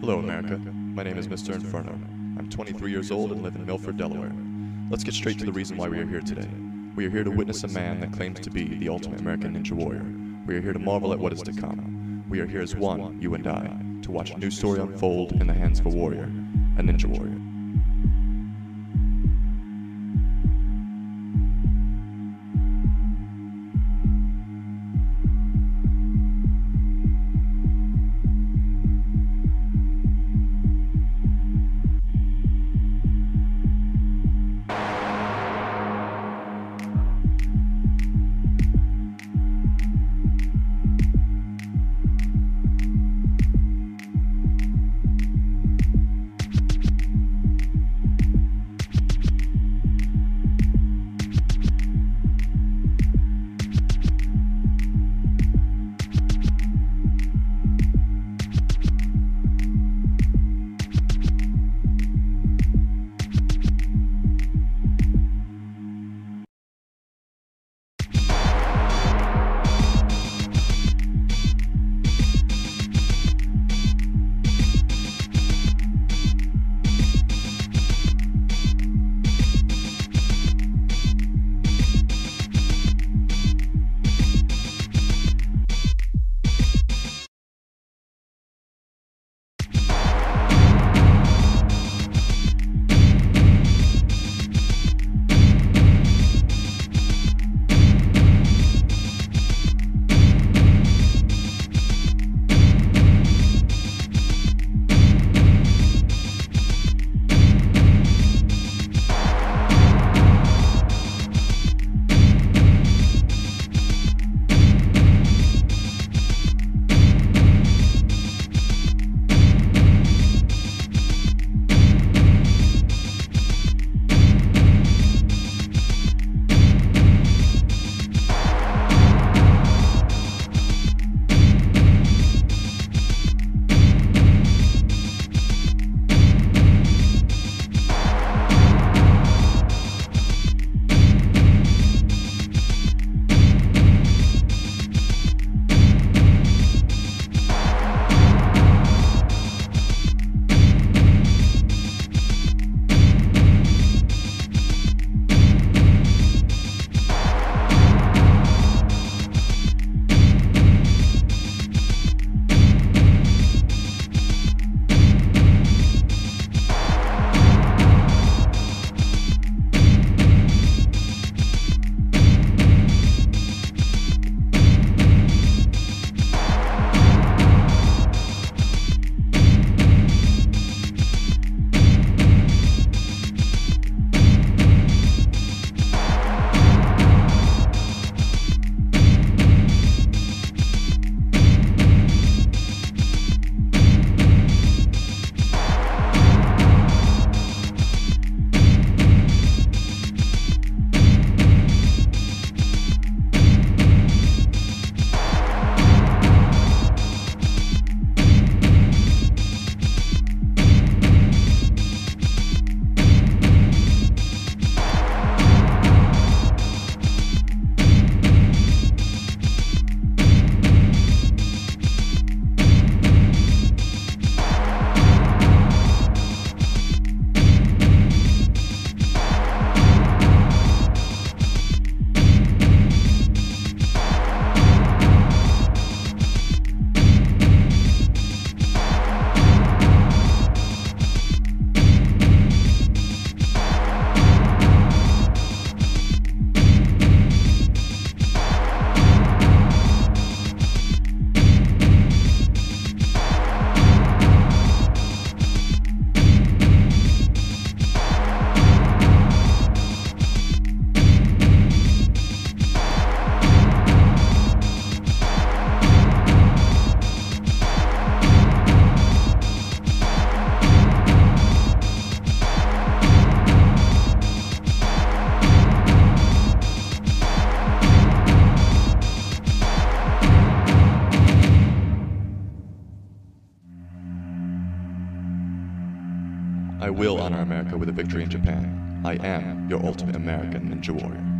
Hello, America. My name is Mr. Inferno. I'm 23 years old and live in Milford, Delaware. Let's get straight to the reason why we are here today. We are here to witness a man that claims to be the ultimate American ninja warrior. We are here to marvel at what is to come. We are here as one, you and I, to watch a new story unfold in the hands of a warrior, a ninja warrior. I will honor America with a victory in Japan. I am your ultimate American ninja warrior.